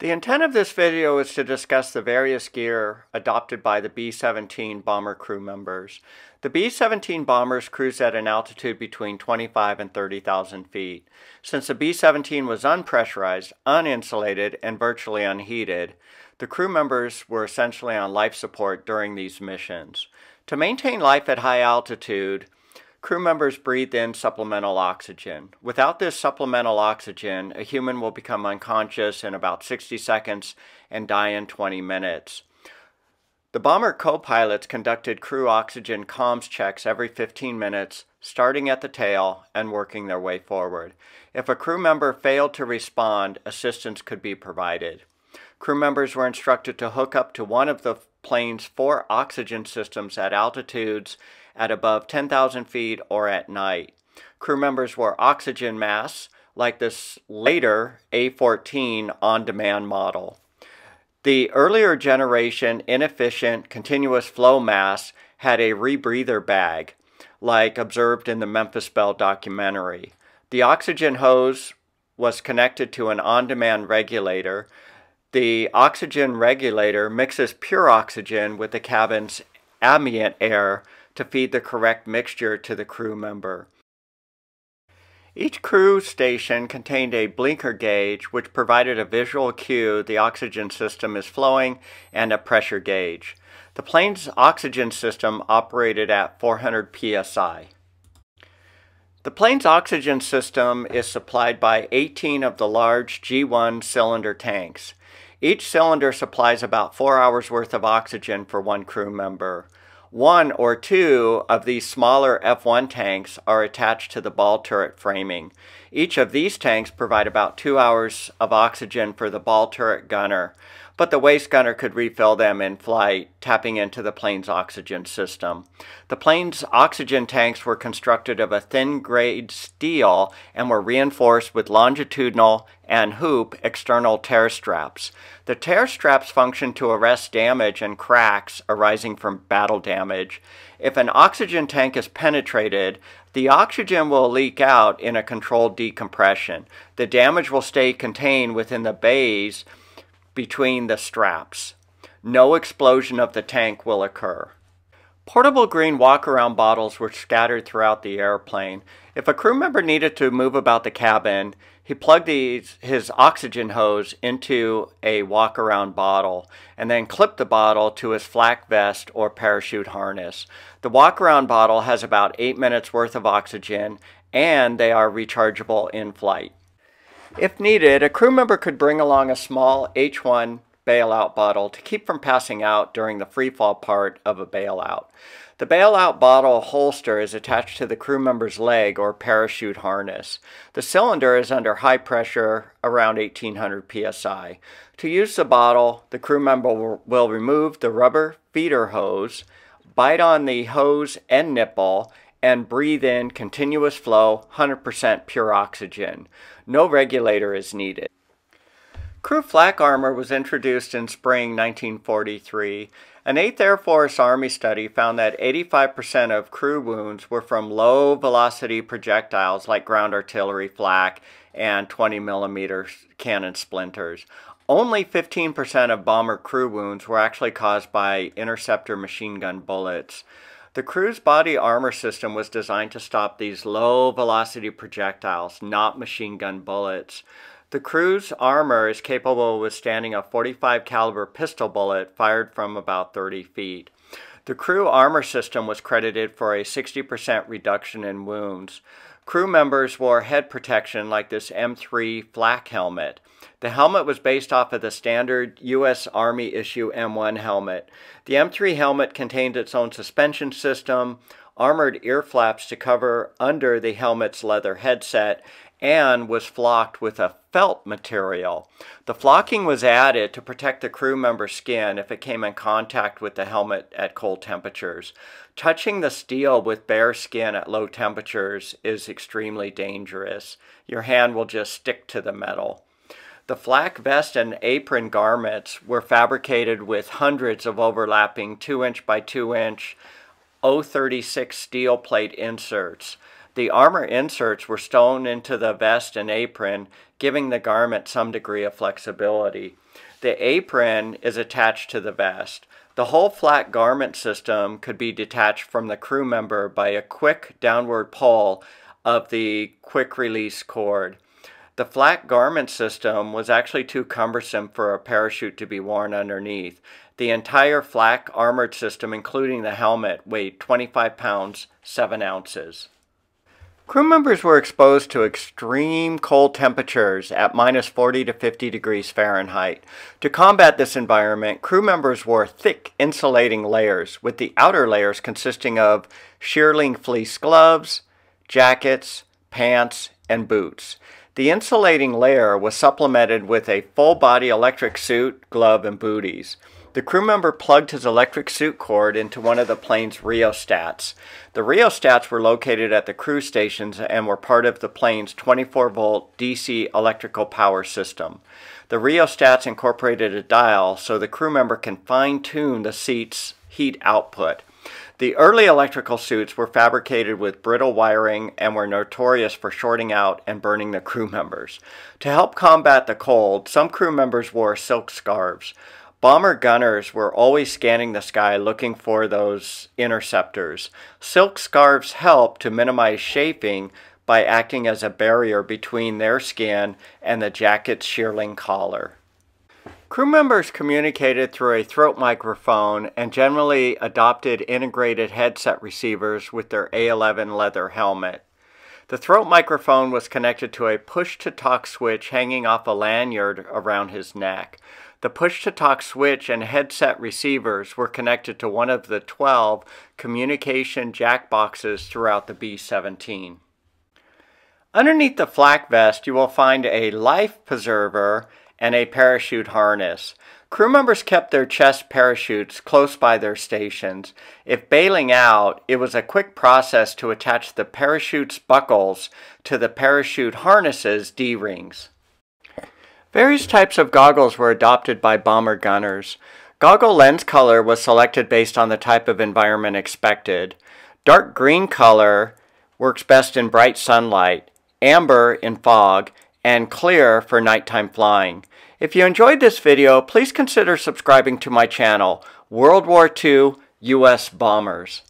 The intent of this video is to discuss the various gear adopted by the B-17 bomber crew members. The B-17 bombers cruise at an altitude between 25 and 30,000 feet. Since the B-17 was unpressurized, uninsulated, and virtually unheated, the crew members were essentially on life support during these missions. To maintain life at high altitude, Crew members breathe in supplemental oxygen. Without this supplemental oxygen, a human will become unconscious in about 60 seconds and die in 20 minutes. The bomber co-pilots conducted crew oxygen comms checks every 15 minutes, starting at the tail and working their way forward. If a crew member failed to respond, assistance could be provided. Crew members were instructed to hook up to one of the plane's four oxygen systems at altitudes at above 10,000 feet or at night. Crew members wore oxygen masks like this later A14 on-demand model. The earlier generation inefficient continuous flow mask had a rebreather bag, like observed in the Memphis Belle documentary. The oxygen hose was connected to an on-demand regulator. The oxygen regulator mixes pure oxygen with the cabin's ambient air to feed the correct mixture to the crew member. Each crew station contained a blinker gauge which provided a visual cue the oxygen system is flowing and a pressure gauge. The plane's oxygen system operated at 400 psi. The plane's oxygen system is supplied by 18 of the large G1 cylinder tanks. Each cylinder supplies about 4 hours worth of oxygen for one crew member. One or two of these smaller F1 tanks are attached to the ball turret framing. Each of these tanks provide about two hours of oxygen for the ball turret gunner but the waist gunner could refill them in flight, tapping into the plane's oxygen system. The plane's oxygen tanks were constructed of a thin grade steel and were reinforced with longitudinal and hoop external tear straps. The tear straps function to arrest damage and cracks arising from battle damage. If an oxygen tank is penetrated, the oxygen will leak out in a controlled decompression. The damage will stay contained within the bays between the straps. No explosion of the tank will occur. Portable green walk-around bottles were scattered throughout the airplane. If a crew member needed to move about the cabin, he plugged these, his oxygen hose into a walk-around bottle and then clipped the bottle to his flak vest or parachute harness. The walk-around bottle has about 8 minutes worth of oxygen and they are rechargeable in flight. If needed, a crew member could bring along a small H1 bailout bottle to keep from passing out during the freefall part of a bailout. The bailout bottle holster is attached to the crew member's leg or parachute harness. The cylinder is under high pressure around 1800 psi. To use the bottle, the crew member will remove the rubber feeder hose, bite on the hose end nipple, and breathe in continuous flow, 100% pure oxygen. No regulator is needed. Crew flak armor was introduced in spring 1943. An 8th Air Force Army study found that 85% of crew wounds were from low velocity projectiles like ground artillery flak and 20 millimeter cannon splinters. Only 15% of bomber crew wounds were actually caused by interceptor machine gun bullets. The crew's body armor system was designed to stop these low velocity projectiles, not machine gun bullets. The crew's armor is capable of withstanding a 45 caliber pistol bullet fired from about 30 feet. The crew armor system was credited for a 60% reduction in wounds. Crew members wore head protection like this M3 flak helmet. The helmet was based off of the standard U.S. Army issue M1 helmet. The M3 helmet contained its own suspension system, armored ear flaps to cover under the helmet's leather headset, and was flocked with a felt material. The flocking was added to protect the crew member's skin if it came in contact with the helmet at cold temperatures. Touching the steel with bare skin at low temperatures is extremely dangerous. Your hand will just stick to the metal. The flak vest and apron garments were fabricated with hundreds of overlapping 2 inch by 2 inch 036 steel plate inserts. The armor inserts were sewn into the vest and apron giving the garment some degree of flexibility. The apron is attached to the vest. The whole flak garment system could be detached from the crew member by a quick downward pull of the quick release cord. The flak garment system was actually too cumbersome for a parachute to be worn underneath. The entire flak armored system, including the helmet, weighed 25 pounds, 7 ounces. Crew members were exposed to extreme cold temperatures at minus 40 to 50 degrees Fahrenheit. To combat this environment, crew members wore thick insulating layers, with the outer layers consisting of shearling fleece gloves, jackets, pants, and boots. The insulating layer was supplemented with a full body electric suit, glove, and booties. The crew member plugged his electric suit cord into one of the plane's rheostats. The rheostats were located at the crew stations and were part of the plane's 24 volt DC electrical power system. The rheostats incorporated a dial so the crew member can fine tune the seat's heat output. The early electrical suits were fabricated with brittle wiring and were notorious for shorting out and burning the crew members. To help combat the cold, some crew members wore silk scarves. Bomber gunners were always scanning the sky looking for those interceptors. Silk scarves help to minimize chafing by acting as a barrier between their skin and the jacket's shearling collar. Crew members communicated through a throat microphone and generally adopted integrated headset receivers with their A11 leather helmet. The throat microphone was connected to a push-to-talk switch hanging off a lanyard around his neck. The push-to-talk switch and headset receivers were connected to one of the 12 communication jack boxes throughout the B-17. Underneath the flak vest, you will find a life preserver and a parachute harness. Crew members kept their chest parachutes close by their stations. If bailing out, it was a quick process to attach the parachute's buckles to the parachute harness's D-rings. Various types of goggles were adopted by bomber gunners. Goggle lens color was selected based on the type of environment expected. Dark green color works best in bright sunlight, amber in fog, and clear for nighttime flying. If you enjoyed this video, please consider subscribing to my channel, World War II U.S. Bombers.